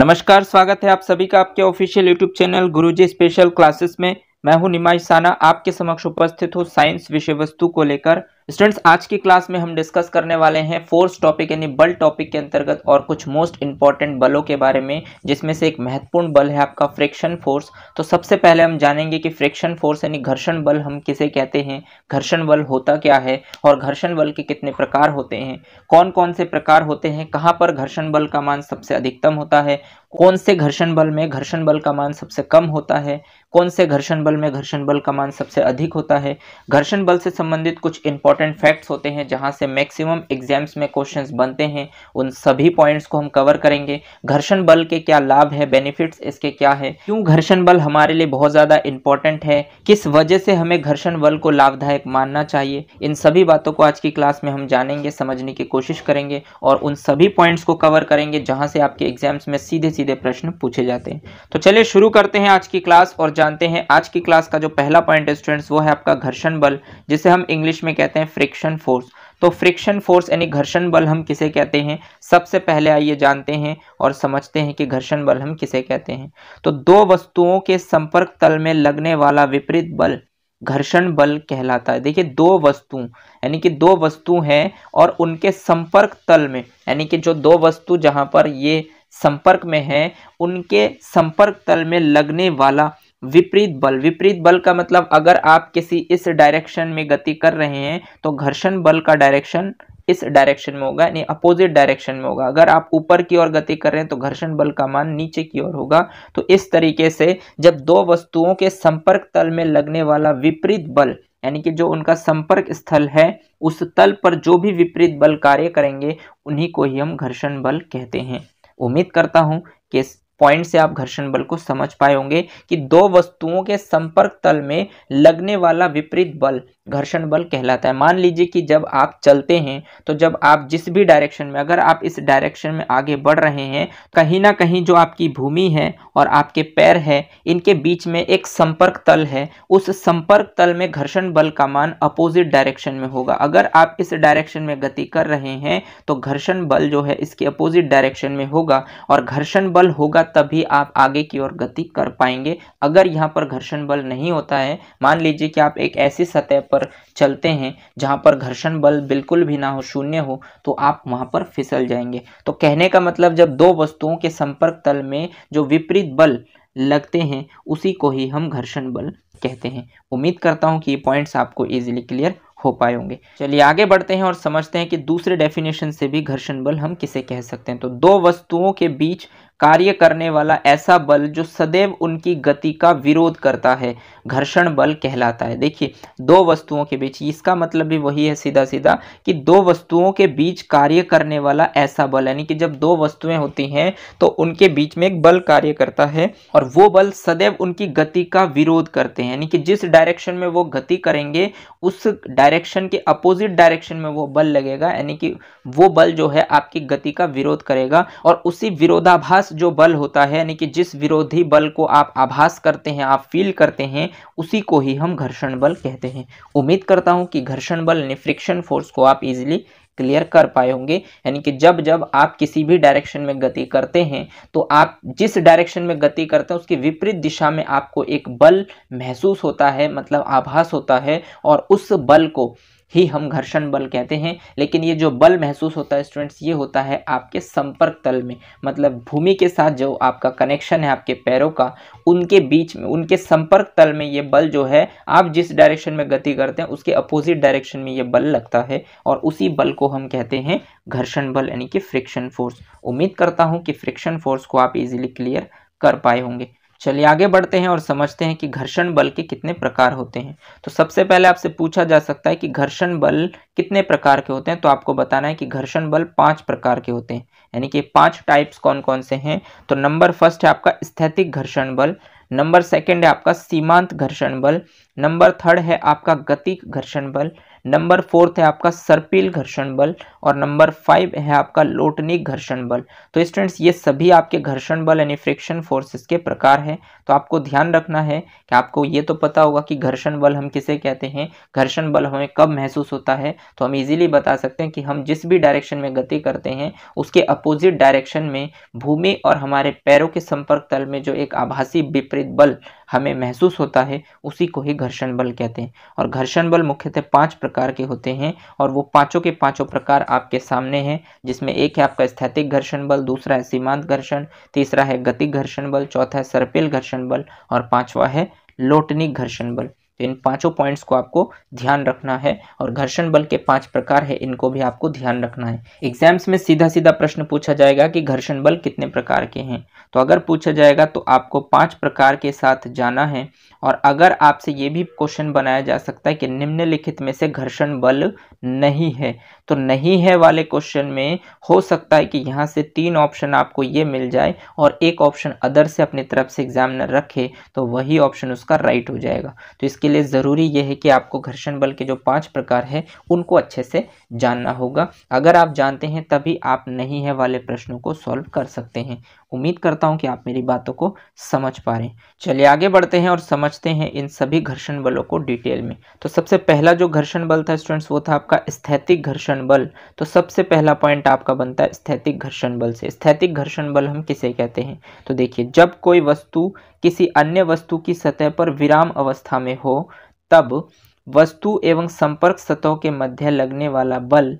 नमस्कार, स्वागत है आप सभी का आपके official YouTube channel Guruji special classes में। मैं हूँ निमाई साना, आपके समक्ष उपस्थित हूँ साइंस विषय वस्तु को लेकर। स्टूडेंट्स, आज की क्लास में हम डिस्कस करने वाले हैं फोर्स टॉपिक, यानी बल टॉपिक के अंतर्गत और कुछ मोस्ट इंपॉर्टेंट बलों के बारे में, जिसमें से एक महत्वपूर्ण बल है आपका फ्रिक्शन फोर्स। तो सबसे पहले हम जानेंगे कि फ्रिक्शन फोर्स, यानी घर्षण बल, हम किसे कहते हैं। घर्षण बल होता क्या है और घर्षण बल के कितने प्रकार होते हैं? कौन कौन से प्रकार होते हैं? कहाँ पर घर्षण बल का मान सबसे अधिकतम होता है? कौन से घर्षण बल में घर्षण बल का मान सबसे कम होता है? कौन से घर्षण बल में घर्षण बल का मान सबसे अधिक होता है? घर्षण बल से संबंधित कुछ इंपॉर्टेंट फैक्ट्स होते हैं, जहाँ से मैक्सिमम एग्ज़ाम्स में क्वेश्चंस बनते हैं। उन सभी पॉइंट्स को हम कवर करेंगे। घर्षण बल के क्या लाभ है बेनिफिट्स इसके क्या है? क्यों घर्षण बल हमारे लिए बहुत ज़्यादा इंपॉर्टेंट है? किस वजह से हमें घर्षण बल को लाभदायक मानना चाहिए? इन सभी बातों को आज की क्लास में हम जानेंगे, समझने की कोशिश करेंगे और उन सभी पॉइंट्स को कवर करेंगे, जहाँ से आपके एग्ज़ाम्स में सीधे सीधे प्रश्न पूछे जाते हैं। तो चलिए शुरू करते हैं आज की क्लास और जानते हैं आज की क्लास का जो पहला पॉइंट है स्टूडेंट्स वो है आपका घर्षण बल, जिसे हम इंग्लिश में कहते हैं फ्रिक्शन फोर्स तो फ्रिक्शन फोर्स यानी घर्षण बल हम किसे कहते हैं? सबसे पहले आइए जानते हैं और समझते हैं कि घर्षण बल हम किसे कहते हैं। तो दो वस्तुओं के संपर्क तल में लगने वाला विपरीत बल घर्षण बल कहलाता है। देखिए, दो वस्तु, यानी कि दो वस्तु हैं और उनके संपर्क तल में, यानी कि जो दो वस्तु जहाँ पर ये संपर्क में है, उनके संपर्क तल में लगने वाला विपरीत बल। विपरीत बल का मतलब अगर आप किसी इस डायरेक्शन में गति कर रहे हैं तो घर्षण बल का डायरेक्शन इस डायरेक्शन में होगा, यानी अपोजिट डायरेक्शन में होगा। अगर आप ऊपर की ओर गति कर रहे हैं तो घर्षण बल का मान नीचे की ओर होगा। तो इस तरीके से जब दो वस्तुओं के संपर्क तल में लगने वाला विपरीत बल, यानी कि जो उनका संपर्क स्थल है, उस तल पर जो भी विपरीत बल कार्य करेंगे, उन्हीं को ही हम घर्षण बल कहते हैं। उम्मीद करता हूँ कि पॉइंट से आप घर्षण बल को समझ पाए होंगे कि दो वस्तुओं के संपर्क तल में लगने वाला विपरीत बल घर्षण बल कहलाता है। मान लीजिए कि जब आप चलते हैं तो जब आप जिस भी डायरेक्शन में, अगर आप इस डायरेक्शन में आगे बढ़ रहे हैं, कहीं ना कहीं जो आपकी भूमि है और आपके पैर है, इनके बीच में एक संपर्क तल है। उस संपर्क तल में घर्षण बल का मान अपोजिट डायरेक्शन में होगा। अगर आप इस डायरेक्शन में गति कर रहे हैं तो घर्षण बल जो है, इसके अपोजिट डायरेक्शन में होगा और घर्षण बल होगा तभी आप आगे की ओर गति कर पाएँगे। अगर यहाँ पर घर्षण बल नहीं होता है, मान लीजिए कि आप एक ऐसी सतह पर चलते हैं, जहाँ पर घर्षण बल बिल्कुल भी ना हो, शून्य हो तो आप वहाँ पर फिसल जाएँगे। तो कहने का मतलब जब दो वस्तुओं के संपर्क तल में जो विपरीत बल लगते हैं, उसी को ही हम घर्षण बल कहते हैं। उम्मीद करता हूँ कि ये पॉइंट्स आपको इजीली क्लियर हो पाए होंगे। चलिए आगे बढ़ते हैं और समझते हैं कि दूसरे डेफिनेशन से भी घर्षण बल हम किसे कह सकते हैं। तो दो वस्तुओं के बीच कार्य करने वाला ऐसा बल जो सदैव उनकी गति का विरोध करता है, घर्षण बल कहलाता है। देखिए, दो वस्तुओं के बीच, इसका मतलब भी वही है सीधा सीधा कि दो वस्तुओं के बीच कार्य करने वाला ऐसा बल, यानी कि जब दो वस्तुएँ होती हैं तो उनके बीच में एक बल कार्य करता है और वो बल सदैव उनकी गति का विरोध करते हैं। यानी कि जिस डायरेक्शन में वो गति करेंगे, उस डायरेक्शन के अपोजिट डायरेक्शन में वो बल लगेगा। यानी कि वो बल जो है आपकी गति का विरोध करेगा और उसी विरोधाभास जो बल होता है, यानी कि जिस विरोधी बल को आप आभास करते हैं, आप फील करते हैं, उसी को ही हम घर्षण बल कहते हैं। उम्मीद करता हूँ कि घर्षण बल यानी फ्रिक्शन फोर्स को आप इजीली क्लियर कर पाए होंगे। यानी कि जब जब आप किसी भी डायरेक्शन में गति करते हैं तो आप जिस डायरेक्शन में गति करते हैं, उसकी विपरीत दिशा में आपको एक बल महसूस होता है मतलब आभास होता है, और उस बल को ही हम घर्षण बल कहते हैं, लेकिन ये जो बल महसूस होता है स्टूडेंट्स ये होता है आपके संपर्क तल में मतलब भूमि के साथ जो आपका कनेक्शन है, आपके पैरों का, उनके बीच में, उनके संपर्क तल में ये बल जो है, आप जिस डायरेक्शन में गति करते हैं, उसके अपोजिट डायरेक्शन में ये बल लगता है, और उसी बल को हम कहते हैं घर्षण बल, यानी कि फ्रिक्शन फोर्स उम्मीद करता हूँ कि फ्रिक्शन फोर्स को आप इजिली क्लियर कर पाए होंगे। चलिए आगे बढ़ते हैं और समझते हैं कि घर्षण बल के कितने प्रकार होते हैं। तो सबसे पहले आपसे पूछा जा सकता है कि घर्षण बल कितने प्रकार के होते हैं। तो आपको बताना है कि घर्षण बल पाँच प्रकार के होते हैं। यानी कि पाँच टाइप्स कौन कौन से हैं? तो नंबर फ़र्स्ट है आपका स्थैतिक घर्षण बल नंबर सेकेंड है आपका सीमांत घर्षण बल नंबर थर्ड है आपका गतिक घर्षण बल नंबर फोर्थ है आपका सर्पिल घर्षण बल और नंबर फाइव है आपका लोटनिक घर्षण बल। तो स्टूडेंट्स ये सभी आपके घर्षण बल यानी फ्रिक्शन फोर्सेस के प्रकार है। तो आपको ध्यान रखना है कि आपको ये तो पता होगा कि घर्षण बल हम किसे कहते हैं। घर्षण बल हमें कब महसूस होता है। तो हम इजीली बता सकते हैं कि हम जिस भी डायरेक्शन में गति करते हैं, उसके अपोजिट डायरेक्शन में भूमि और हमारे पैरों के संपर्क तल में जो एक आभासी विपरीत बल हमें महसूस होता है, उसी को ही घर्षण बल कहते हैं। और घर्षण बल मुख्यतः पाँच के होते हैं और वो पाँचों के पाँचों प्रकार आपके सामने हैं, जिसमें एक है आपका स्थैतिक घर्षण बल, दूसरा है सीमांत घर्षण, तीसरा है गति घर्षण बल, चौथा है सर्पिल घर्षण बल और पांचवा है लोटनिक घर्षण बल। तो इन पाँचों पॉइंट्स को आपको ध्यान रखना है और घर्षण बल के पाँच प्रकार है, इनको भी आपको ध्यान रखना है। एग्ज़ाम्स में सीधा सीधा प्रश्न पूछा जाएगा कि घर्षण बल कितने प्रकार के हैं। तो अगर पूछा जाएगा तो आपको पाँच प्रकार के साथ जाना है और अगर आपसे ये भी क्वेश्चन बनाया जा सकता है कि निम्नलिखित में से घर्षण बल नहीं है तो नहीं है वाले क्वेश्चन में हो सकता है कि यहाँ से तीन ऑप्शन आपको ये मिल जाए और एक ऑप्शन अदर से अपनी तरफ़ से एग्जामिनर रखे तो वही ऑप्शन उसका राइट हो जाएगा। तो इसके लिए ज़रूरी यह है कि आपको घर्षण बल के जो पाँच प्रकार है, उनको अच्छे से जानना होगा। अगर आप जानते हैं, तभी आप नहीं है वाले प्रश्नों को सॉल्व कर सकते हैं। उम्मीद करता हूँ कि आप मेरी बातों को समझ पा रहे हैं। चलिए आगे बढ़ते हैं और समझते हैं इन सभी घर्षण बलों को डिटेल में। तो सबसे पहला जो घर्षण बल था स्टूडेंट्स, वो था आपका स्थैतिक घर्षण बल। तो सबसे पहला पॉइंट आपका बनता है स्थैतिक घर्षण बल से। स्थैतिक घर्षण बल हम किसे कहते हैं? तो देखिए, जब कोई वस्तु किसी अन्य वस्तु की सतह पर विराम अवस्था में हो, तब वस्तु एवं संपर्क सतहों के मध्य लगने वाला बल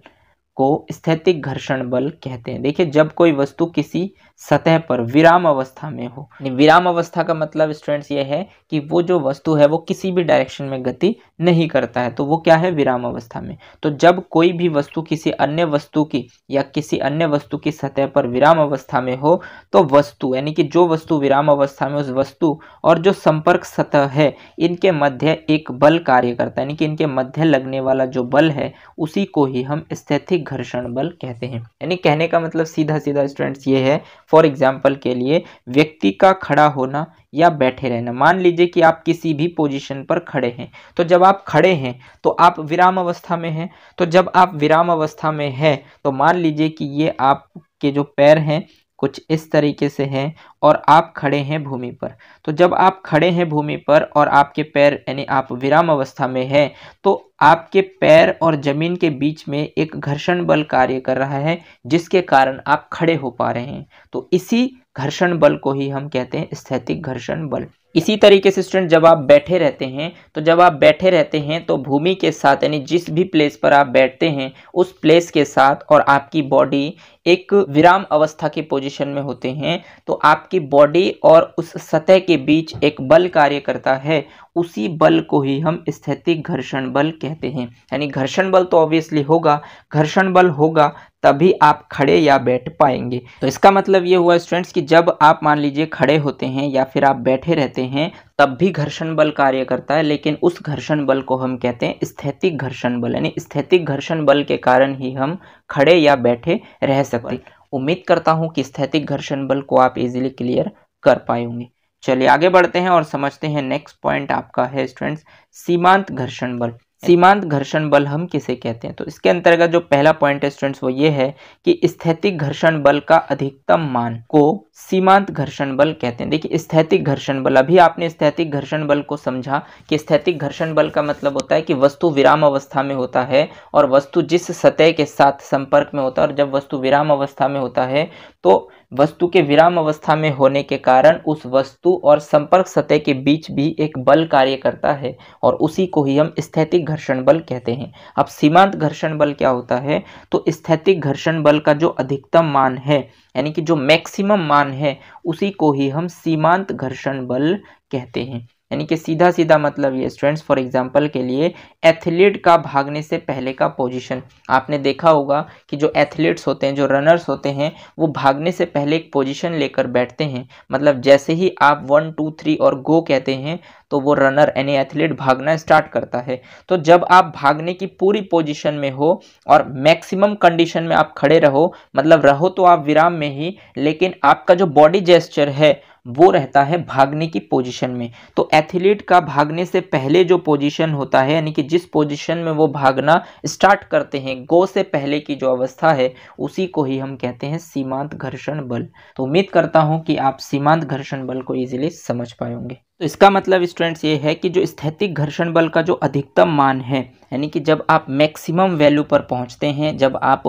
को स्थैतिक घर्षण बल कहते हैं। देखिए, जब कोई वस्तु किसी सतह पर विराम अवस्था में हो विराम अवस्था का मतलब स्टूडेंट्स ये है कि वो जो वस्तु है वो किसी भी डायरेक्शन में गति नहीं करता है तो वो क्या है? विराम अवस्था में। तो जब कोई भी वस्तु किसी अन्य वस्तु की या किसी अन्य वस्तु की सतह पर विराम अवस्था में हो तो वस्तु, यानी कि जो वस्तु विराम अवस्था में, उस वस्तु और जो संपर्क सतह है, इनके मध्य एक बल कार्य करता है। यानी कि इनके मध्य लगने वाला जो बल है, उसी को ही हम स्थैतिक घर्षण बल कहते हैं। यानी कहने का मतलब सीधा सीधा स्टूडेंट्स ये है फॉर एग्ज़ाम्पल के लिए व्यक्ति का खड़ा होना या बैठे रहना। मान लीजिए कि आप किसी भी पोजीशन पर खड़े हैं तो जब आप खड़े हैं तो आप विराम अवस्था में हैं। तो जब आप विराम अवस्था में हैं तो मान लीजिए कि ये आपके जो पैर हैं कुछ इस तरीके से हैं और आप खड़े हैं भूमि पर। तो जब आप खड़े हैं भूमि पर और आपके पैर, यानी आप विराम अवस्था में हैं तो आपके पैर और ज़मीन के बीच में एक घर्षण बल कार्य कर रहा है, जिसके कारण आप खड़े हो पा रहे हैं। तो इसी घर्षण बल को ही हम कहते हैं स्थैतिक घर्षण बल। इसी तरीके से स्टूडेंट जब आप बैठे रहते हैं तो जब आप बैठे रहते हैं तो भूमि के साथ, यानी जिस भी प्लेस पर आप बैठते हैं, उस प्लेस के साथ और आपकी बॉडी एक विराम अवस्था के पोजीशन में होते हैं तो आपकी बॉडी और उस सतह के बीच एक बल कार्य करता है। उसी बल को ही हम स्थैतिक घर्षण बल कहते हैं। यानी घर्षण बल तो ऑब्वियसली होगा घर्षण बल होगा तभी आप खड़े या बैठ पाएँगे। तो इसका मतलब ये हुआ स्टूडेंट्स कि जब आप मान लीजिए खड़े होते हैं या फिर आप बैठे रहते हैं तब भी घर्षण बल कार्य करता है लेकिन उस घर्षण बल को हम कहते हैं स्थैतिक घर्षण बल। यानी स्थैतिक घर्षण बल के कारण ही हम खड़े या बैठे रह सकते उम्मीद करता हूँ कि स्थैतिक घर्षण बल को आप इजीली क्लियर कर पाए होंगे। चलिए आगे बढ़ते हैं और समझते हैं नेक्स्ट पॉइंट आपका है स्टूडेंट्स सीमांत घर्षण बल। सीमांत घर्षण बल हम किसे कहते हैं? तो इसके अंतर्गत जो पहला पॉइंट है स्टूडेंट्स वो ये है कि स्थैतिक घर्षण बल का अधिकतम मान को सीमांत घर्षण बल कहते हैं। देखिए, स्थैतिक घर्षण बल, अभी आपने स्थैतिक घर्षण बल को समझा कि स्थैतिक घर्षण बल का मतलब होता है कि वस्तु विराम अवस्था में होता है और वस्तु जिस सतह के साथ संपर्क में होता है और जब वस्तु विराम अवस्था में होता है तो वस्तु के विराम अवस्था में होने के कारण उस वस्तु और संपर्क सतह के बीच भी एक बल कार्य करता है और उसी को ही हम स्थैतिक घर्षण बल कहते हैं। अब सीमांत घर्षण बल क्या होता है? तो स्थैतिक घर्षण बल का जो अधिकतम मान है, यानी कि जो मैक्सिमम मान है, उसी को ही हम सीमांत घर्षण बल कहते हैं। यानी कि सीधा सीधा मतलब ये स्टूडेंट्स फॉर एग्जांपल के लिए एथलीट का भागने से पहले का पोजीशन आपने देखा होगा कि जो एथलीट्स होते हैं, जो रनर्स होते हैं, वो भागने से पहले एक पोजीशन लेकर बैठते हैं। मतलब जैसे ही आप वन टू थ्री और गो कहते हैं तो वो रनर यानी एथलीट भागना स्टार्ट करता है। तो जब आप भागने की पूरी पोजिशन में हो और मैक्सिमम कंडीशन में आप खड़े रहो मतलब रहो तो आप विराम में ही, लेकिन आपका जो बॉडी जेस्चर है, वो रहता है भागने की पोजीशन में। तो एथलीट का भागने से पहले जो पोजीशन होता है, यानी कि जिस पोजीशन में वो भागना स्टार्ट करते हैं गो से पहले की जो अवस्था है, उसी को ही हम कहते हैं सीमांत घर्षण बल। तो उम्मीद करता हूँ कि आप सीमांत घर्षण बल को इजीली समझ पाएँगे तो इसका मतलब स्टूडेंट्स ये है कि जो स्थैतिक घर्षण बल का जो अधिकतम मान है, यानी कि जब आप मैक्सिमम वैल्यू पर पहुँचते हैं, जब आप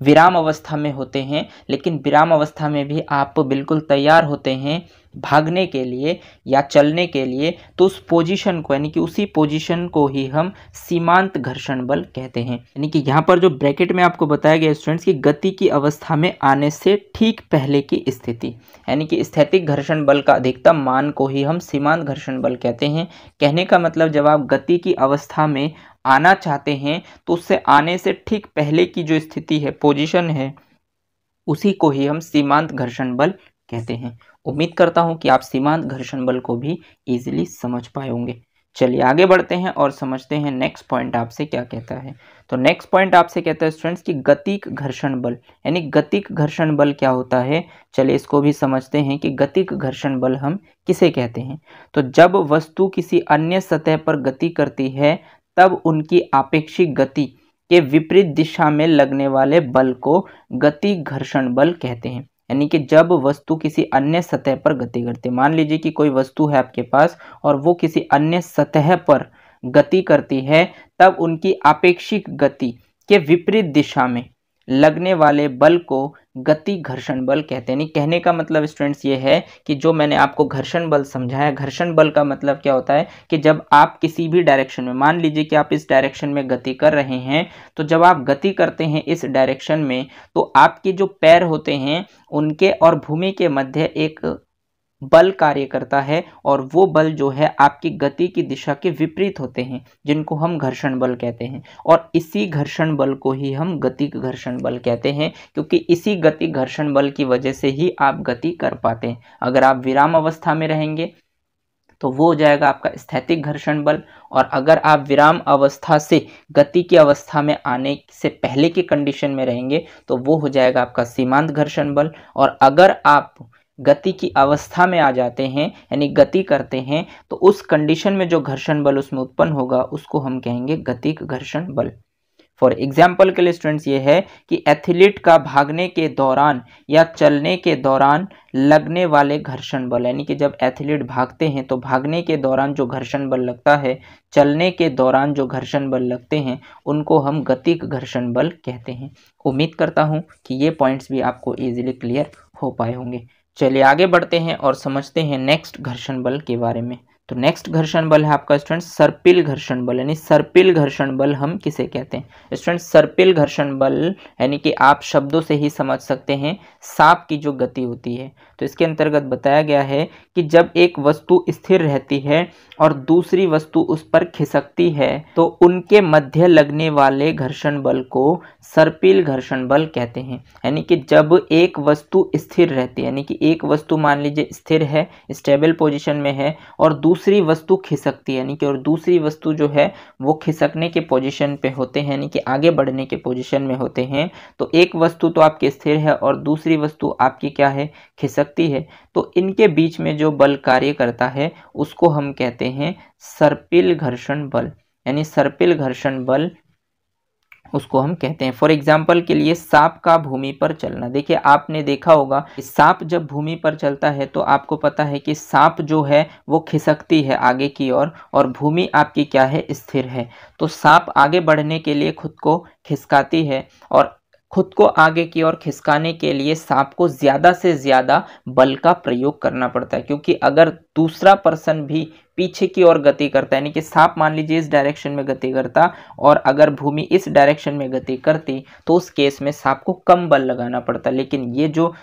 विराम अवस्था में होते हैं, लेकिन विराम अवस्था में भी आप बिल्कुल तैयार होते हैं भागने के लिए या चलने के लिए तो उस पोजीशन को, यानी कि उसी पोजीशन को ही हम सीमांत घर्षण बल कहते हैं। यानी कि यहाँ पर जो ब्रैकेट में आपको बताया गया स्टूडेंट्स की गति की अवस्था में आने से ठीक पहले की स्थिति, यानी कि स्थैतिक घर्षण बल का अधिकतम मान को ही हम सीमांत घर्षण बल कहते हैं। कहने का मतलब जब आप गति की अवस्था में आना चाहते हैं तो उससे आने से ठीक पहले की जो स्थिति है पोजीशन है, उसी को ही हम सीमांत घर्षण बल कहते हैं। उम्मीद करता हूँ कि आप सीमांत घर्षण बल को भी इजीली समझ पाए होंगे। चलिए आगे बढ़ते हैं और समझते हैं नेक्स्ट पॉइंट आपसे क्या कहता है। तो नेक्स्ट पॉइंट आपसे कहता है स्टूडेंट्स कि गतिक घर्षण बल, यानी गतिक घर्षण बल क्या होता है? चलिए इसको भी समझते हैं कि गतिक घर्षण बल हम किसे कहते हैं? तो जब वस्तु किसी अन्य सतह पर गति करती है तब उनकी आपेक्षिक गति के विपरीत दिशा में लगने वाले बल को गति घर्षण बल कहते हैं। यानी कि जब वस्तु किसी अन्य सतह पर गति करती है। मान लीजिए कि कोई वस्तु है आपके पास और वो किसी अन्य सतह पर गति करती है, तब उनकी आपेक्षिक गति के विपरीत दिशा में लगने वाले बल को गति घर्षण बल कहते हैं। कहने का मतलब स्टूडेंट्स ये है कि जो मैंने आपको घर्षण बल समझाया घर्षण बल का मतलब क्या होता है कि जब आप किसी भी डायरेक्शन में, मान लीजिए कि आप इस डायरेक्शन में गति कर रहे हैं तो जब आप गति करते हैं इस डायरेक्शन में तो आपके जो पैर होते हैं, उनके और भूमि के मध्य एक बल कार्य करता है और वो बल जो है आपकी गति की दिशा के विपरीत होते हैं, जिनको हम घर्षण बल कहते हैं। और इसी घर्षण बल को ही हम गति घर्षण बल कहते हैं, क्योंकि इसी गति घर्षण बल की वजह से ही आप गति कर पाते हैं। अगर आप विराम अवस्था में रहेंगे तो वो हो जाएगा आपका स्थैतिक घर्षण बल। और अगर आप विराम अवस्था से गति की अवस्था में आने से पहले की कंडीशन में रहेंगे तो वो हो जाएगा आपका सीमांत घर्षण बल। और अगर आप गति की अवस्था में आ जाते हैं, यानी गति करते हैं तो उस कंडीशन में जो घर्षण बल उसमें उत्पन्न होगा, उसको हम कहेंगे गतिक घर्षण बल। फॉर एग्ज़ाम्पल के लिए स्टूडेंट्स ये है कि एथलीट का भागने के दौरान या चलने के दौरान लगने वाले घर्षण बल, यानी कि जब एथलीट भागते हैं तो भागने के दौरान जो घर्षण बल लगता है, चलने के दौरान जो घर्षण बल लगते हैं, उनको हम गतिक घर्षण बल कहते हैं। उम्मीद करता हूँ कि ये पॉइंट्स भी आपको ईजिली क्लियर हो पाए होंगे। चलिए आगे बढ़ते हैं और समझते हैं नेक्स्ट घर्षण बल के बारे में। तो नेक्स्ट घर्षण बल है आपका स्टूडेंट सर्पिल घर्षण बल, यानी सर्पिल घर्षण बल हम किसे कहते हैं? स्टूडेंट सर्पिल घर्षण बल, यानी कि आप शब्दों से ही समझ सकते हैं सांप की जो गति होती है। तो इसके अंतर्गत बताया गया है कि जब एक वस्तु स्थिर रहती है और दूसरी वस्तु उस पर खिसकती है तो उनके मध्य लगने वाले घर्षण बल को सर्पिल घर्षण बल कहते हैं। यानी कि जब एक वस्तु स्थिर रहती है, यानी कि एक वस्तु मान लीजिए स्थिर है स्टेबल पोजिशन में है, और वस्तु खिसकती है, यानी कि और दूसरी वस्तु जो है, वो खिसकने के पोजीशन पे होते हैं, यानी कि आगे बढ़ने के पोजीशन में होते हैं। तो एक वस्तु तो आपकी स्थिर है और दूसरी वस्तु आपकी क्या है? खिसकती है। तो इनके बीच में जो बल कार्य करता है, उसको हम कहते हैं सर्पिल घर्षण बल, यानी सर्पिल घर्षण बल उसको हम कहते हैं। फॉर एग्ज़ाम्पल के लिए सांप का भूमि पर चलना। देखिए आपने देखा होगा कि सांप जब भूमि पर चलता है तो आपको पता है कि सांप जो है वो खिसकती है आगे की ओर और, और भूमि आपकी क्या है? स्थिर है। तो सांप आगे बढ़ने के लिए खुद को खिसकाती है और खुद को आगे की ओर खिसकाने के लिए सांप को ज़्यादा से ज़्यादा बल का प्रयोग करना पड़ता है, क्योंकि अगर दूसरा पर्सन भी पीछे की ओर गति करता है, यानी कि सांप मान लीजिए इस डायरेक्शन में गति करता और अगर भूमि इस डायरेक्शन में गति करती तो उस केस में सांप को कम बल लगाना पड़ता। लेकिन ये जो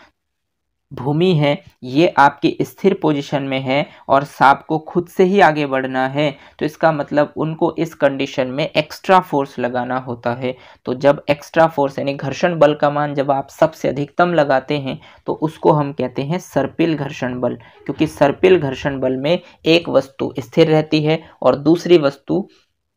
भूमि है, ये आपकी स्थिर पोजीशन में है और सांप को खुद से ही आगे बढ़ना है। तो इसका मतलब उनको इस कंडीशन में एक्स्ट्रा फोर्स लगाना होता है। तो जब एक्स्ट्रा फोर्स यानी घर्षण बल का मान जब आप सबसे अधिकतम लगाते हैं तो उसको हम कहते हैं सर्पिल घर्षण बल। क्योंकि सर्पिल घर्षण बल में एक वस्तु स्थिर रहती है और दूसरी वस्तु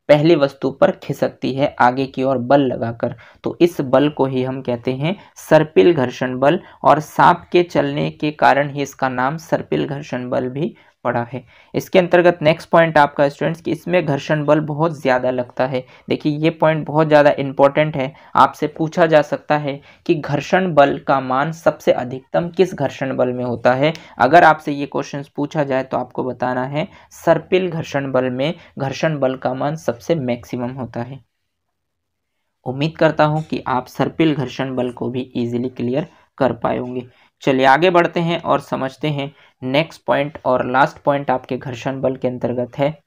पहली वस्तु पर खिसकती है, आगे की ओर बल लगाकर। तो इस बल को ही हम कहते हैं सर्पिल घर्षण बल और सांप के चलने के कारण ही इसका नाम सर्पिल घर्षण बल भी पड़ा है। इसके अंतर्गत नेक्स्ट पॉइंट आपका स्टूडेंट्स कि, इसमें घर्षण बल बहुत ज़्यादा लगता है। देखिए, ये पॉइंट बहुत ज़्यादा इंपॉर्टेंट है। आपसे पूछा जा सकता है कि घर्षण बल का मान सबसे अधिकतम किस घर्षण बल में होता है? अगर आपसे ये क्वेश्चन पूछा जाए तो आपको बताना है, सर्पिल घर्षण बल में घर्षण बल का मान सबसे मैक्सिमम होता है। उम्मीद करता हूँ कि आप सर्पिल घर्षण बल को भी ईजिली क्लियर कर पाए होंगे। चलिए आगे बढ़ते हैं और समझते हैं नेक्स्ट पॉइंट और लास्ट पॉइंट आपके घर्षण बल के अंतर्गत है।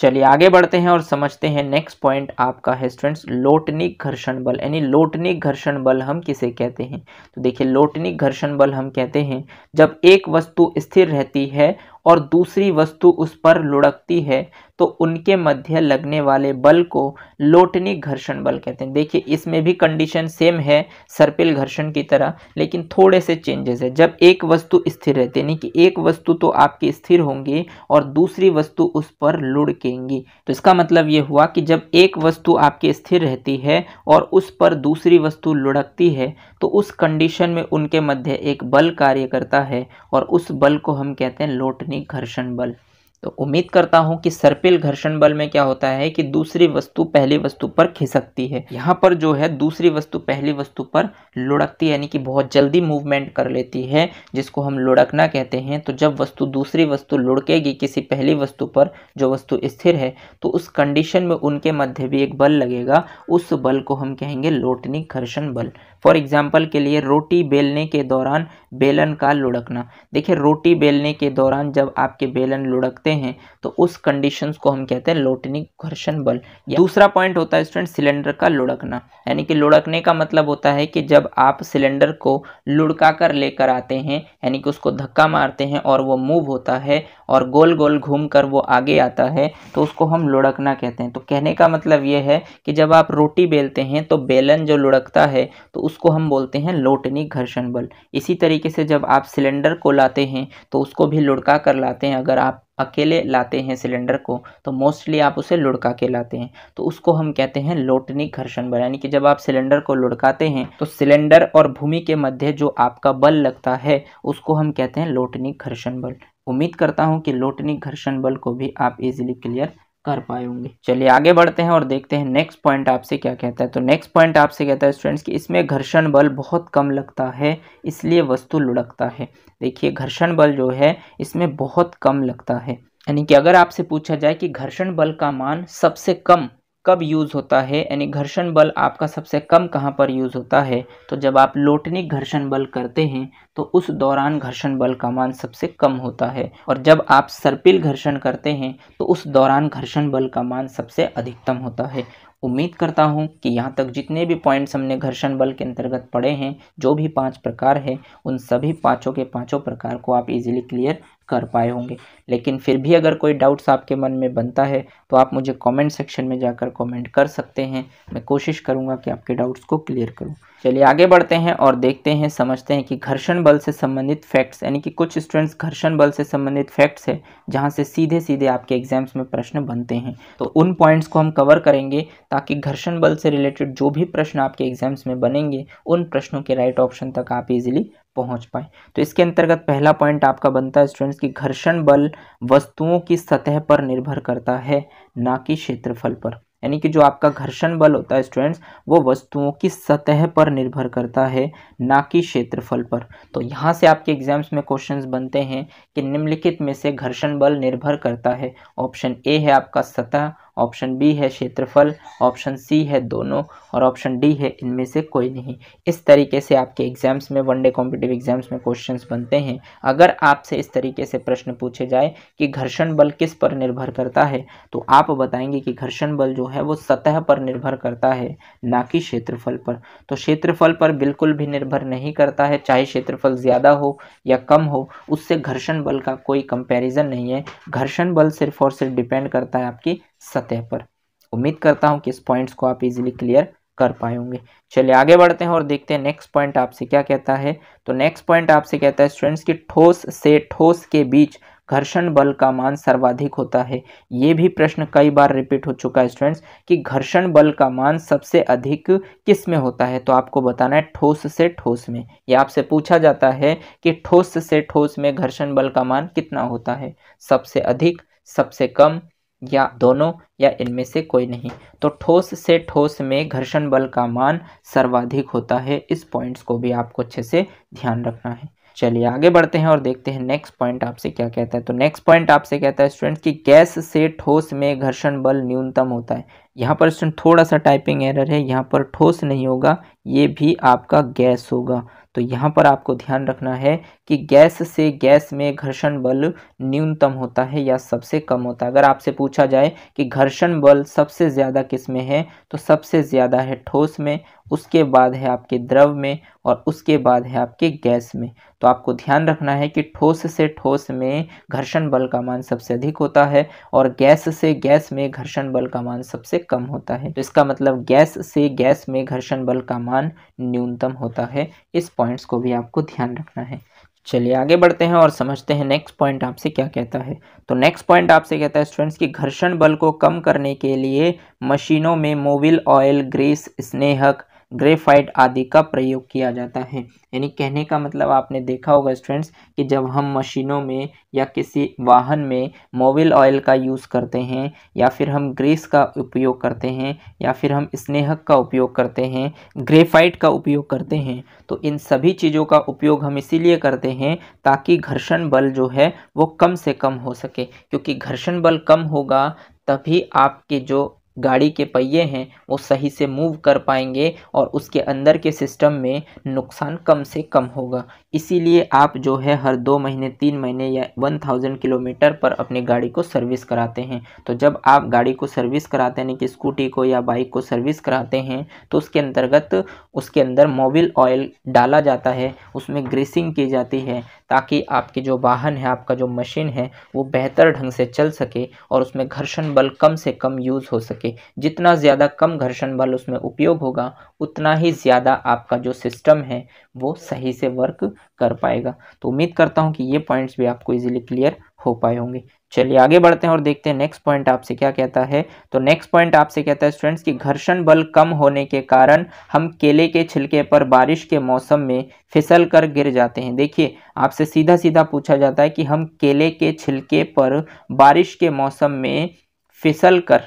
चलिए आगे बढ़ते हैं और समझते हैं नेक्स्ट पॉइंट आपका है स्टूडेंट्स लोटनिक घर्षण बल, यानी लोटनिक घर्षण बल हम किसे कहते हैं? तो देखिए, लोटनिक घर्षण बल हम कहते हैं जब एक वस्तु स्थिर रहती है और दूसरी वस्तु उस पर लुढ़कती है तो उनके मध्य लगने वाले बल को लोटनिक घर्षण बल कहते हैं। देखिए, इसमें भी कंडीशन सेम है सर्पिल घर्षण की तरह, लेकिन थोड़े से चेंजेस है। जब एक वस्तु स्थिर रहती है, यानी कि एक वस्तु तो आपकी स्थिर होंगी और दूसरी वस्तु उस पर लुढ़केंगी। तो इसका मतलब ये हुआ कि जब एक वस्तु आपकी स्थिर रहती है और उस पर दूसरी वस्तु लुढ़कती है तो उस कंडीशन में उनके मध्य एक बल कार्य करता है और उस बल को हम कहते हैं लोटनिक घर्षण बल। तो उम्मीद करता हूँ कि सर्पिल घर्षण बल में क्या होता है कि दूसरी वस्तु पहली वस्तु पर खिसकती है। यहाँ पर जो है, दूसरी वस्तु पहली वस्तु पर लुढ़कती है, यानी कि बहुत जल्दी मूवमेंट कर लेती है, जिसको हम लुढ़कना कहते हैं। तो जब वस्तु, दूसरी वस्तु लुढ़केगी किसी पहली वस्तु पर, जो वस्तु स्थिर है तो उस कंडीशन में उनके मध्य भी एक बल लगेगा। उस बल को हम कहेंगे लोटनिक घर्षण बल। फॉर एग्ज़ाम्पल के लिए रोटी बेलने के दौरान बेलन का लुढ़कना। देखिए, रोटी बेलने के दौरान जब आपके बेलन लुढ़कते हैं तो उस कंडीशंस को हम कहते हैं लोटनिक घर्षण बल। दूसरा पॉइंट होता है स्टूडेंट सिलेंडर का लुढ़कना। यानी कि लुढ़कने का मतलब होता है कि जब आप सिलेंडर को लुढ़का कर लेकर आते हैं, यानी कि उसको धक्का मारते हैं और वो मूव होता है और गोल गोल घूम वो आगे आता है तो उसको हम लुढ़कना कहते हैं। तो कहने का मतलब ये है कि जब आप रोटी बेलते हैं तो बेलन जो लुढ़कता है तो उसको हम बोलते हैं लोटनी घर्षण बल। इसी तरीके से जब आप सिलेंडर को लाते हैं तो उसको भी लुढ़का कर लाते हैं। अगर आप अकेले लाते हैं सिलेंडर को तो मोस्टली आप उसे लुढ़का के लाते हैं। तो उसको हम कहते हैं लोटनी घर्षण बल, यानी कि जब आप सिलेंडर को लुढ़काते हैं तो सिलेंडर और भूमि के मध्य जो आपका बल लगता है, उसको हम कहते हैं लोटनी घर्षण बल। उम्मीद करता हूँ कि लोटनी घर्षण बल को भी आप इजीली क्लियर कर पाए होंगे। चलिए आगे बढ़ते हैं और देखते हैं नेक्स्ट पॉइंट आपसे क्या कहता है। तो नेक्स्ट पॉइंट आपसे कहता है स्टूडेंट्स कि इसमें घर्षण बल बहुत कम लगता है, इसलिए वस्तु लुढ़कता है। देखिए, घर्षण बल जो है, इसमें बहुत कम लगता है। यानी कि अगर आपसे पूछा जाए कि घर्षण बल का मान सबसे कम कब यूज़ होता है, यानी घर्षण बल आपका सबसे कम कहाँ पर यूज़ होता है तो जब आप लोटनिक घर्षण बल करते हैं तो उस दौरान घर्षण बल का मान सबसे कम होता है, और जब आप सर्पिल घर्षण करते हैं तो उस दौरान घर्षण बल का मान सबसे अधिकतम होता है। उम्मीद करता हूँ कि यहाँ तक जितने भी पॉइंट्स हमने घर्षण बल के अंतर्गत पढ़े हैं, जो भी पाँच प्रकार है, उन सभी पाँचों के पाँचों प्रकार को आप इजीली क्लियर कर पाए होंगे। लेकिन फिर भी अगर कोई डाउट्स आपके मन में बनता है तो आप मुझे कमेंट सेक्शन में जाकर कमेंट कर सकते हैं। मैं कोशिश करूँगा कि आपके डाउट्स को क्लियर करूँ। चलिए आगे बढ़ते हैं और देखते हैं, समझते हैं कि घर्षण बल से संबंधित फैक्ट्स यानी कि कुछ स्टूडेंट्स घर्षण बल से संबंधित फैक्ट्स है, जहाँ से सीधे सीधे आपके एग्ज़ाम्स में प्रश्न बनते हैं। तो उन पॉइंट्स को हम कवर करेंगे, ताकि घर्षण बल से रिलेटेड जो भी प्रश्न आपके एग्ज़ाम्स में बनेंगे, उन प्रश्नों के राइट ऑप्शन तक आप इजिली पहुँच पाए। तो इसके अंतर्गत पहला पॉइंट आपका बनता है स्टूडेंट्स की घर्षण बल वस्तुओं की सतह पर निर्भर करता है, ना कि क्षेत्रफल पर। यानी कि जो आपका घर्षण बल होता है स्टूडेंट्स वो वस्तुओं की सतह पर निर्भर करता है, ना कि क्षेत्रफल पर। तो यहाँ से आपके एग्ज़ाम्स में क्वेश्चंस बनते हैं कि निम्नलिखित में से घर्षण बल निर्भर करता है। ऑप्शन ए है आपका सतह ऑप्शन बी है क्षेत्रफल, ऑप्शन सी है दोनों, और ऑप्शन डी है इनमें से कोई नहीं। इस तरीके से आपके एग्ज़ाम्स में वनडे कॉम्पिटिटिव एग्ज़ाम्स में क्वेश्चंस बनते हैं। अगर आपसे इस तरीके से प्रश्न पूछे जाए कि घर्षण बल किस पर निर्भर करता है तो आप बताएँगे कि घर्षण बल जो है वो सतह पर निर्भर करता है, ना कि क्षेत्रफल पर। तो क्षेत्रफल पर बिल्कुल भी निर्भर नहीं करता है, चाहे क्षेत्रफल ज़्यादा हो या कम हो, उससे घर्षण बल का कोई कंपैरिजन नहीं है। घर्षण बल सिर्फ़ और सिर्फ़ डिपेंड करता है आपकी सतह पर। उम्मीद करता हूँ कि इस पॉइंट्स को आप इजीली क्लियर कर पाएँगे चलिए आगे बढ़ते हैं और देखते हैं नेक्स्ट पॉइंट आपसे क्या कहता है। तो नेक्स्ट पॉइंट आपसे कहता है स्टूडेंट्स की ठोस से ठोस के बीच घर्षण बल का मान सर्वाधिक होता है। ये भी प्रश्न कई बार रिपीट हो चुका है स्टूडेंट्स कि घर्षण बल का मान सबसे अधिक किसमें होता है? तो आपको बताना है, ठोस से ठोस में। ये आपसे पूछा जाता है कि ठोस से ठोस में घर्षण बल का मान कितना होता है? सबसे अधिक, सबसे कम या दोनों या इनमें से कोई नहीं। तो ठोस से ठोस में घर्षण बल का मान सर्वाधिक होता है। इस पॉइंट्स को भी आपको अच्छे से ध्यान रखना है। चलिए आगे बढ़ते हैं और देखते हैं नेक्स्ट पॉइंट आपसे क्या कहता है। तो नेक्स्ट पॉइंट आपसे कहता है स्टूडेंट कि गैस से ठोस में घर्षण बल न्यूनतम होता है। यहाँ पर स्टूडेंट थोड़ा सा टाइपिंग एरर है। यहाँ पर ठोस नहीं होगा, ये भी आपका गैस होगा। तो यहाँ पर आपको ध्यान रखना है कि गैस से गैस में घर्षण बल न्यूनतम होता है या सबसे कम होता है। अगर आपसे पूछा जाए कि घर्षण बल सबसे ज़्यादा किसमें है तो सबसे ज़्यादा है ठोस में, उसके बाद है आपके द्रव में और उसके बाद है आपके गैस में। तो आपको ध्यान रखना है कि ठोस से ठोस में घर्षण बल का मान सबसे अधिक होता है और गैस से गैस में घर्षण बल का मान सबसे कम होता है। तो इसका मतलब गैस से गैस में घर्षण बल का मान न्यूनतम होता है। इस पॉइंट्स को भी आपको ध्यान रखना है। चलिए आगे बढ़ते हैं और समझते हैं नेक्स्ट पॉइंट आपसे क्या कहता है। तो नेक्स्ट पॉइंट आपसे कहता है, स्टूडेंट्स, कि घर्षण बल को कम करने के लिए मशीनों में मोबिल ऑयल, ग्रीस, स्नेहक ग्रेफाइट आदि का प्रयोग किया जाता है। यानी कहने का मतलब आपने देखा होगा स्टूडेंट्स कि जब हम मशीनों में या किसी वाहन में मोबिल ऑयल का यूज़ करते हैं या फिर हम ग्रीस का उपयोग करते हैं या फिर हम स्नेहक का उपयोग करते हैं, ग्रेफाइट का उपयोग करते हैं तो इन सभी चीज़ों का उपयोग हम इसीलिए करते हैं ताकि घर्षण बल जो है वो कम से कम हो सके। क्योंकि घर्षण बल कम होगा तभी आपके जो गाड़ी के पहिए हैं, वो सही से मूव कर पाएँगे और उसके अंदर के सिस्टम में नुकसान कम से कम होगा। इसीलिए आप जो है, हर दो महीने, तीन महीने या वन थाउज़ेंड किलोमीटर पर अपनी गाड़ी को सर्विस कराते हैं। तो जब आप गाड़ी को सर्विस कराते हैं कि स्कूटी को या बाइक को सर्विस कराते हैं तो उसके अंतर्गत उसके अंदर मोबिल ऑयल डाला जाता है, उसमें ग्रीसिंग की जाती है, ताकि आपके जो वाहन है, आपका जो मशीन है, वो बेहतर ढंग से चल सके और उसमें घर्षण बल कम से कम यूज़ हो सके। जितना ज़्यादा कम घर्षण बल उसमें उपयोग होगा, उतना ही ज़्यादा आपका जो सिस्टम है, वो सही से वर्क कर पाएगा। तो उम्मीद करता हूँ कि ये पॉइंट्स भी आपको इजीली क्लियर हो पाए होंगे। चलिए आगे बढ़ते हैं और देखते हैं नेक्स्ट पॉइंट आपसे क्या कहता है। तो नेक्स्ट पॉइंट आपसे कहता है स्टूडेंट्स कि घर्षण बल कम होने के कारण हम केले के छिलके पर बारिश के मौसम में फिसल कर गिर जाते हैं। देखिए, आपसे सीधा सीधा पूछा जाता है कि हम केले के छिलके पर बारिश के मौसम में फिसल कर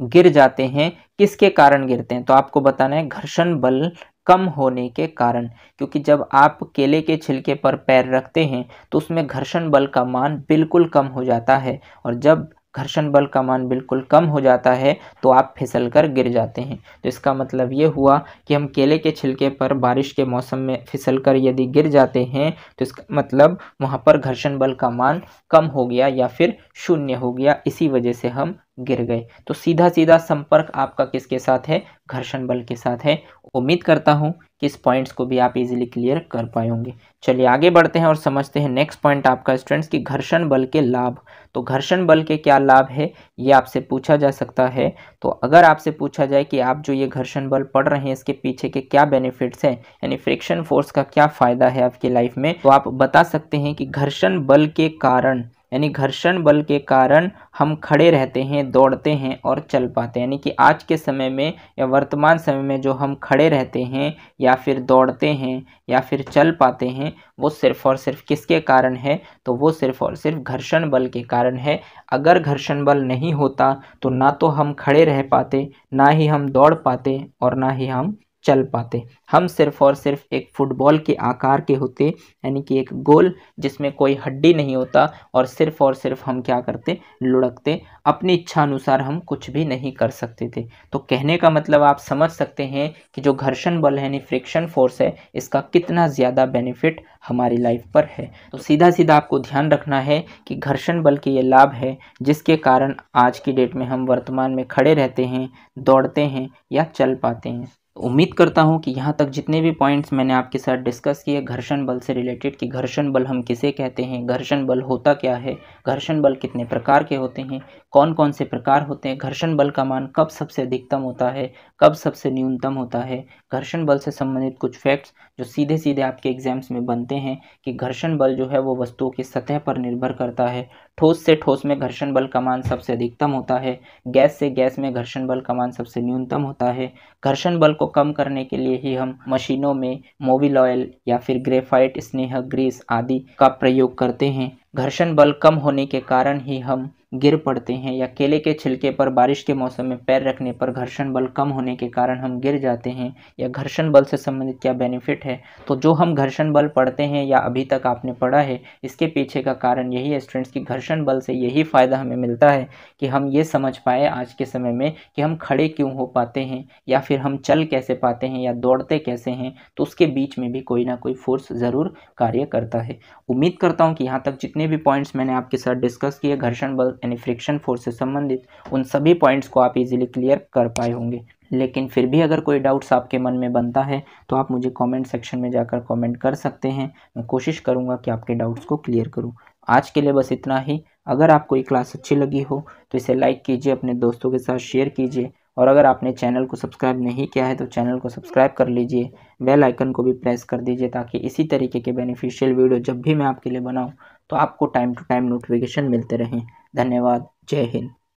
गिर जाते हैं। किसके कारण गिरते हैं? तो आपको बताना है, घर्षण बल कम होने के कारण। क्योंकि जब आप केले के छिलके पर पैर रखते हैं तो उसमें घर्षण बल का मान बिल्कुल कम हो जाता है। और जब घर्षण बल का मान बिल्कुल कम हो जाता है तो आप फिसल कर गिर जाते हैं। तो इसका मतलब ये हुआ कि हम केले के छिलके पर बारिश के मौसम में फिसल कर यदि गिर जाते हैं तो इसका मतलब वहाँ पर घर्षण बल का मान कम हो गया या फिर शून्य हो गया। इसी वजह से हम गिर गए। तो सीधा सीधा संपर्क आपका किसके साथ है? घर्षण बल के साथ है। उम्मीद करता हूँ कि इस पॉइंट्स को भी आप इजीली क्लियर कर पाए होंगे। चलिए आगे बढ़ते हैं और समझते हैं नेक्स्ट पॉइंट आपका स्टूडेंट्स कि घर्षण बल के लाभ। तो घर्षण बल के क्या लाभ है? ये आपसे पूछा जा सकता है। तो अगर आपसे पूछा जाए कि आप जो ये घर्षण बल पढ़ रहे हैं, इसके पीछे के क्या बेनिफिट्स हैं, यानी फ्रिक्शन फोर्स का क्या फ़ायदा है आपकी लाइफ में तो आप बता सकते हैं कि घर्षण बल के कारण यानी घर्षण बल के कारण हम खड़े रहते हैं, दौड़ते हैं और चल पाते हैं। यानी कि आज के समय में या वर्तमान समय में जो हम खड़े रहते हैं या फिर दौड़ते हैं या फिर चल पाते हैं, वो सिर्फ़ और सिर्फ़ किसके कारण है? तो वो सिर्फ़ और सिर्फ़ घर्षण बल के कारण है। अगर घर्षण बल नहीं होता तो ना तो हम खड़े रह पाते, ना ही हम दौड़ पाते और ना ही हम चल पाते। हम सिर्फ़ और सिर्फ़ एक फुटबॉल के आकार के होते, यानी कि एक गोल जिसमें कोई हड्डी नहीं होता और सिर्फ़ और सिर्फ़ हम क्या करते, लुढ़कते। अपनी इच्छा अनुसार हम कुछ भी नहीं कर सकते थे। तो कहने का मतलब आप समझ सकते हैं कि जो घर्षण बल है, यानी फ्रिक्शन फोर्स है, इसका कितना ज़्यादा बेनिफिट हमारी लाइफ पर है। तो सीधा सीधा आपको ध्यान रखना है कि घर्षण बल के ये लाभ है, जिसके कारण आज की डेट में हम वर्तमान में खड़े रहते हैं, दौड़ते हैं या चल पाते हैं। उम्मीद करता हूँ कि यहाँ तक जितने भी पॉइंट्स मैंने आपके साथ डिस्कस किए, घर्षण बल से रिलेटेड कि घर्षण बल हम किसे कहते हैं, घर्षण बल होता क्या है, घर्षण बल कितने प्रकार के होते हैं कौन कौन से प्रकार होते हैं, घर्षण बल का मान कब सबसे अधिकतम होता है, कब सबसे न्यूनतम होता है, घर्षण बल से संबंधित कुछ फैक्ट्स जो सीधे सीधे आपके एग्ज़ाम्स में बनते हैं कि घर्षण बल जो है वो वस्तुओं की सतह पर निर्भर करता है ठोस से ठोस में घर्षण बल का मान सबसे अधिकतम होता है। गैस से गैस में घर्षण बल का मान सबसे न्यूनतम होता है। घर्षण बल को कम करने के लिए ही हम मशीनों में मोबिल ऑयल या फिर ग्रेफाइट, स्नेह, ग्रीस आदि का प्रयोग करते हैं। घर्षण बल कम होने के कारण ही हम गिर पड़ते हैं या केले के छिलके पर बारिश के मौसम में पैर रखने पर घर्षण बल कम होने के कारण हम गिर जाते हैं या घर्षण बल से संबंधित क्या बेनिफिट है? तो जो हम घर्षण बल पढ़ते हैं या अभी तक आपने पढ़ा है, इसके पीछे का कारण यही है स्टूडेंट्स कि घर्षण बल से यही फ़ायदा हमें मिलता है कि हम ये समझ पाए आज के समय में कि हम खड़े क्यों हो पाते हैं या फिर हम चल कैसे पाते हैं या दौड़ते कैसे हैं तो उसके बीच में भी कोई ना कोई फोर्स ज़रूर कार्य करता है। उम्मीद करता हूँ कि यहाँ तक जितने भी पॉइंट्स मैंने आपके साथ डिस्कस किए, घर्षण बल यानी फ्रिक्शन फोर्स से संबंधित, उन सभी पॉइंट्स को आप इजीली क्लियर कर पाए होंगे। लेकिन फिर भी अगर कोई डाउट्स आपके मन में बनता है तो आप मुझे कमेंट सेक्शन में जाकर कमेंट कर सकते हैं। मैं कोशिश करूँगा कि आपके डाउट्स को क्लियर करूँ। आज के लिए बस इतना ही। अगर आपको ये क्लास अच्छी लगी हो तो इसे लाइक कीजिए, अपने दोस्तों के साथ शेयर कीजिए। और अगर आपने चैनल को सब्सक्राइब नहीं किया है तो चैनल को सब्सक्राइब कर लीजिए। बेल आइकन को भी प्रेस कर दीजिए, ताकि इसी तरीके के बेनिफिशियल वीडियो जब भी मैं आपके लिए बनाऊँ तो आपको टाइम टू टाइम नोटिफिकेशन मिलते रहें। धन्यवाद जय हिंद।